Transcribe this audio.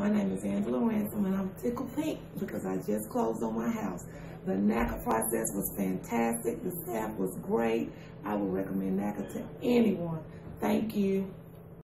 My name is Angela Ransom and I'm tickled pink because I just closed on my house. The NACA process was fantastic. The staff was great. I would recommend NACA to anyone. Thank you.